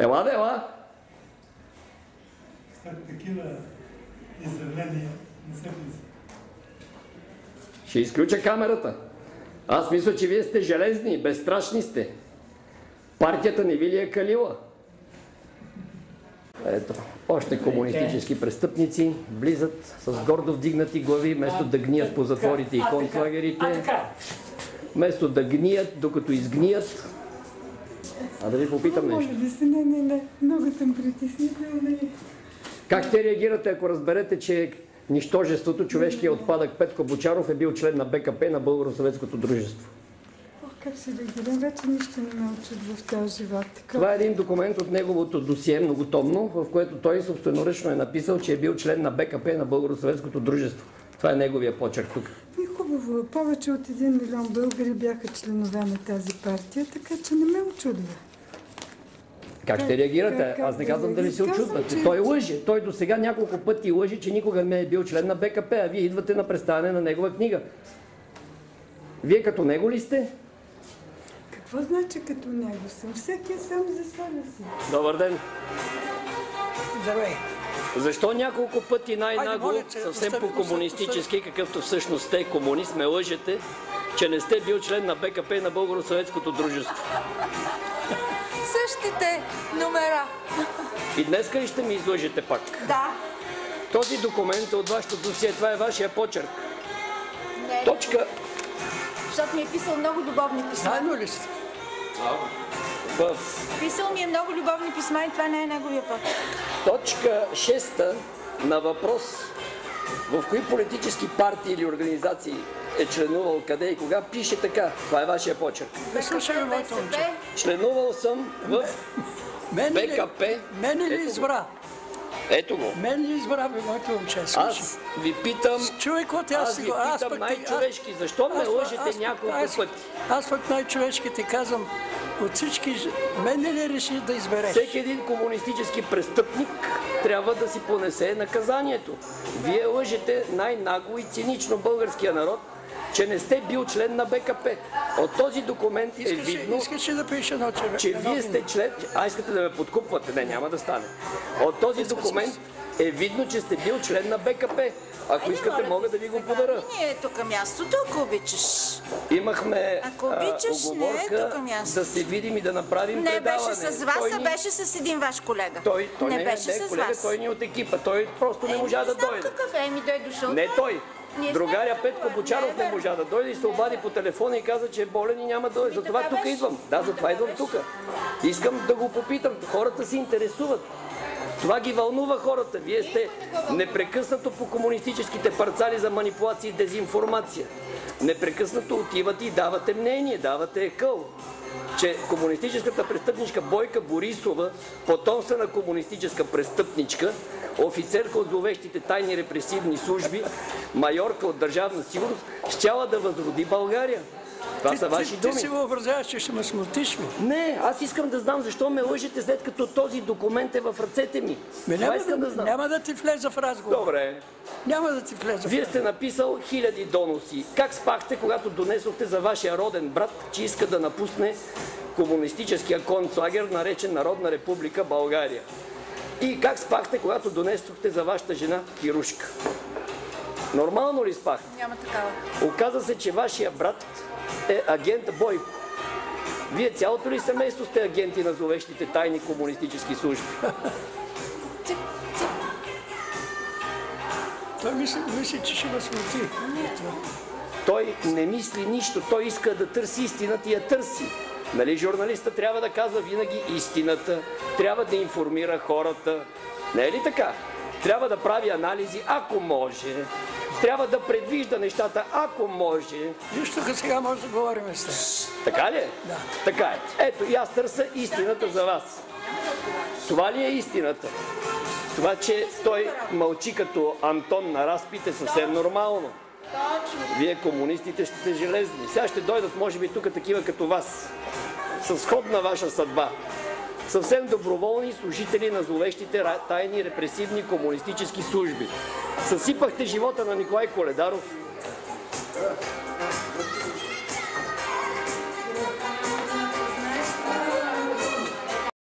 Ела, да, ела. След такива изявления не се влиза. Ще изключа камерата. Аз мисля, че вие сте железни, безстрашни сте. Партията не ви ли е калила? Ето, още комунистически престъпници влизат с гордо вдигнати глави, вместо да гният по затворите и концлагерите, вместо да гният, докато изгният. А да ви попитам нещо. Моля ви се, не, не, не. Много съм притеснителна. и- Как ще реагирате, ако разберете, че нищожеството, човешкият отпадък Петко Бочаров е бил член на БКП на Българо-съветското дружество? Как ще реагирам? Вече нищо не ме очудва в този живот. Така. Това е един документ от неговото досие, многотомно, в което той собственоръчно е написал, че е бил член на БКП на Българо-съветското дружество. Това е неговия почерк тук. Хубаво, повече от един милион българи бяха членове на тази партия, така че не ме очудва. Как ще реагирате? как- как Аз не казвам дали се очудвате. Че- Той лъже. Той до сега няколко пъти лъже, че никога не е бил член на БКП, а вие идвате на представяне на негова книга. Вие като него ли сте? Какво значи като него съм? Всеки е сам за себе си. Добър ден. Здравей. Защо няколко пъти най-нагло, съвсем по-комунистически, какъвто всъщност сте комунист, ме лъжете, че не сте бил член на БКП и на Българо-съветското дружество? Същите номера. И днеска ли ще ми излъжете пак? Да. Този документ е от вашето досие, това е вашия почерк. Не, Точка защото ми е писал много любовни писма. Заедно ли сте? Писал ми е много любовни писма и това не е неговия път. Точка 6 на въпрос в кои политически партии или организации е членувал, къде и кога, пише така. Това е вашия почерк. Не слушай ме, моето момче. БСП, Членувал съм в БКП. мен ли избра? Ето го. Мен ли избра, бе, моето момче? Аз ви питам, Чуй, какво ти аз аз ви го... Аз питам най-човешки, защо ме аз- лъжете аз- няколко аз- пъти? Аз пък най-човешки ти казвам, от всички... Мен ли реши да избереш? Всеки един комунистически престъпник трябва да си понесе наказанието. Вие лъжете най-нагло и цинично българския народ, че не сте бил член на БКП. От този документ е Искаш, видно, искаш да пиша че вие сте член... А, искате да ме подкупвате? Не, няма да стане. От този документ е видно, че сте бил член на БКП. Ако Айде, искате, мога да ви го подаря. Не е тук мястото, ако обичаш. Имахме Ако а, обичаш, не е тук място. да се видим и да направим Не предаване. беше с вас, Той а ни- беше с един ваш колега. Той, той не, не беше не, с колега, вас. той ни е от екипа. Той просто не можа да знам дойде. какъв е, ми дой дошъл. Не той. Другаря Петко. Бочаров Не е можа да дойде и се обади по телефона и каза, че е болен и няма да дойде. Затова така тук идвам. Да, затова идвам тук. Искам да го попитам. Хората се интересуват. Това ги вълнува хората. Вие сте непрекъснато по комунистическите парцали за манипулация и дезинформация. Непрекъснато отивате и давате мнение, давате къл че комунистическата престъпничка Бойка Борисова, потомствена комунистическа престъпничка, офицерка от зловещите тайни репресивни служби, майорка от държавна сигурност, щяла да възроди България. Това са ваши ти, ти думи. си въобразяваш, че ще ме смутиш ли? Не, аз искам да знам защо ме лъжете, след като този документ е в ръцете ми. Ме, няма, да, да знам. няма да ти влеза в разговор. Добре. Няма да ти влеза в Вие сте написал хиляди доноси. Как спахте, когато донесохте за вашия роден брат, че иска да напусне комунистическия концлагер, наречен Народна република България? И как спахте, когато донесохте за вашата жена Кирушка? Нормално ли спахте? Няма такава. Оказа се, че вашия брат е агент Бойко. Вие цялото ли семейство сте агенти на зловещите тайни комунистически служби? Той мисли, мисли, че ще ме смути. Той не мисли нищо, той иска да търси истината и я търси. Нали журналиста трябва да казва винаги истината, трябва да информира хората. Не е ли така? Трябва да прави анализи, ако може. Трябва да предвижда нещата, ако може. Виж, тук сега може да говорим с теб. Така ли? Да. Така е. Ето, и аз търся истината за вас. Това ли е истината? Това, че той мълчи като Антон на разпит е съвсем нормално. Вие комунистите ще сте железни. Сега ще дойдат, може би, тук такива като вас. С сходна ваша съдба. Съвсем доброволни служители на зловещите тайни репресивни комунистически служби. Съсипахте живота на Николай Коледаров,